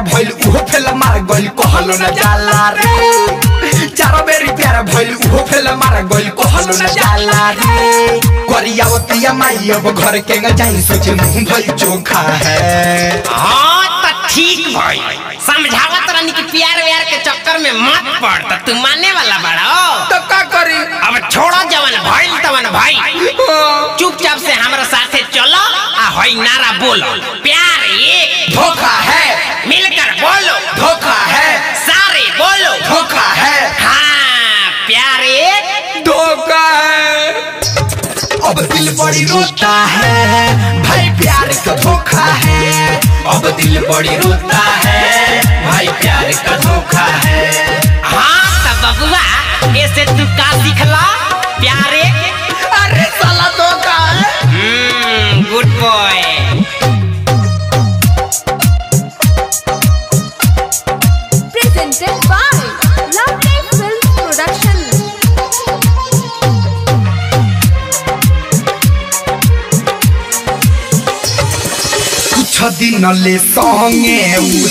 भइल उहो फेल मार गइल कहलो न जाला रे। चार बेरी प्यार भइल उहो फेल मार गइल कहलो न जाला रे। करियावतिया माई अब घर के न जाई सोच मुँह भइल चोखा है। हाँ तो ठीक भाई। समझावत रानी की प्यार व्यार के चक्कर में मत पड़ तो तू मानने वाला बड़ा हो तो का करी? अब छोड़ो जवन भइल तवन भाई। चुपचाप से हमारे साथे चलो आ हई नारा बोलो। दिल बड़ी रोता है भाई प्यार का धोखा है। अब दिल बड़ी रोता है भाई प्यार का धोखा है। हाँ तब बबुआ ऐसे तू का सीखला? प्यार? अरे साला धोखा है। गुड बॉय presented दिन ले संगे उ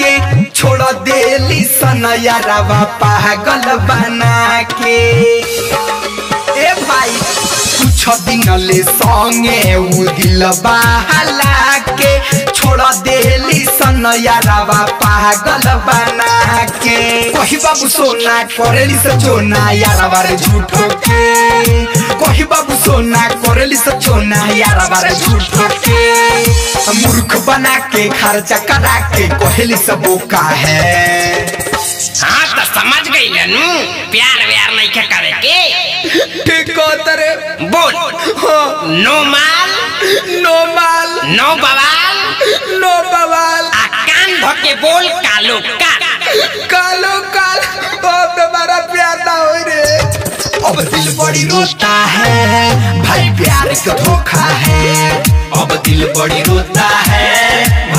के छोड़ देली सनयरवा पागल बना के ए भाई कुछ दिन ले संगे उ दिल के छोड़ देली सनयरवा पागल बना के कही बाबू सोना, करेली से जोना यारवा रे झूठो के कही बाबू सोना करेली से छोना यारवा रे झूठो के मूर्ख बना के खर्चा करा के कोहली सब का है हाँ तो समझ गई नू प्यार व्यार नहीं क्या करे के? ठीक को तरे। बोल। हाँ, नो माल। नो माल। नो बवाल। नो बवाल। आ कान धोके बोल कालो का कालो काल। अब हमारा प्यार ना हो रे। अब दिल बड़ी रोता है, भाई प्यार का धोखा है। अब दिल बड़ी रोता है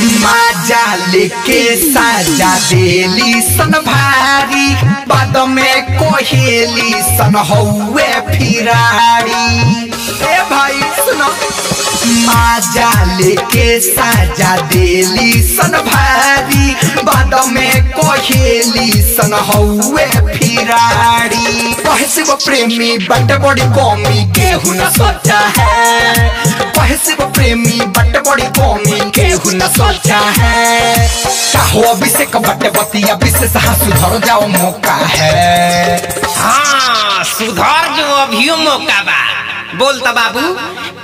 माजा लेके साजा देली सन भारी बाद में कोहेली सन हौवे फिरारी। ए भाई सुनो। माजा लेके साजा देली सन भारी बाद में कोहेली सन हौवे फिरारी। कहे से वो प्रेमी, बट बड़ी कौमी, केहू न सोचा है। कहे से वो प्रेमी बट बड़ी कौमी। केहू न सोचा है। चाहो अभिषेक बट बतिया विशेष हाँ सुधर जाओ मौका है। हाँ सुधर जो अभियो मौका बा। बोल तो बाबू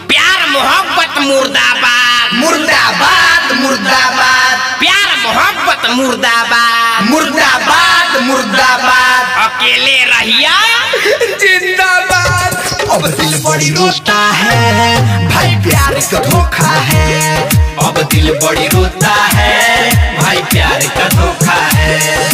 प्यार मोहब्बत मुर्दाबाद। मुर्दाबाद मुर्दाबाद। प्यार मोहब्बत मुर्दाबाद। मुर्दाबाद मुर्दाबाद। अकेले रहिया? जिंदाबाद। अब दिल बड़ी रोता भाई प्यार का धोखा है। अब दिल बड़ी रोता है। भाई प्यार का धोखा है।